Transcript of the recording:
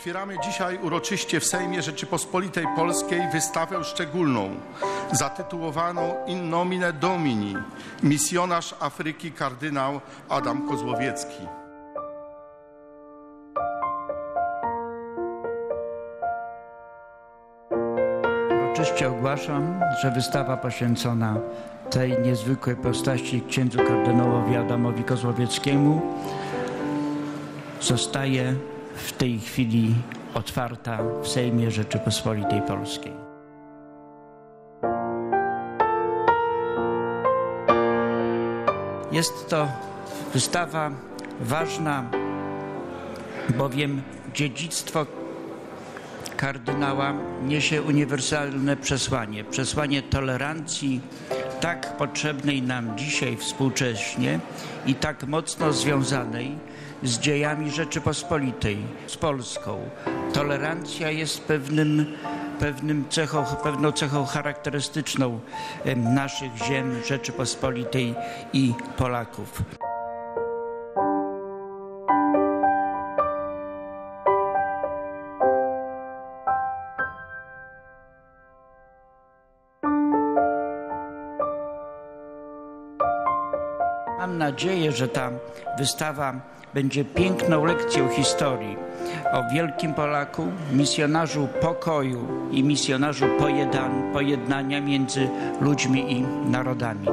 Otwieramy dzisiaj uroczyście w Sejmie Rzeczypospolitej Polskiej wystawę szczególną zatytułowaną In nomine Domini misjonarz Afryki kardynał Adam Kozłowiecki. Uroczyście ogłaszam, że wystawa poświęcona tej niezwykłej postaci księdzu kardynałowi Adamowi Kozłowieckiemu zostaje w tej chwili otwarta w Sejmie Rzeczypospolitej Polskiej. Jest to wystawa ważna, bowiem dziedzictwo kardynała niesie uniwersalne przesłanie przesłanie tolerancji, tak potrzebnej nam dzisiaj współcześnie i tak mocno związanej z dziejami Rzeczypospolitej, z Polską. Tolerancja jest pewnym, pewnym cechą, pewną cechą charakterystyczną naszych ziem Rzeczypospolitej i Polaków. Mam nadzieję, że ta wystawa będzie piękną lekcją historii o wielkim Polaku, misjonarzu pokoju i misjonarzu pojedan- pojednania między ludźmi i narodami.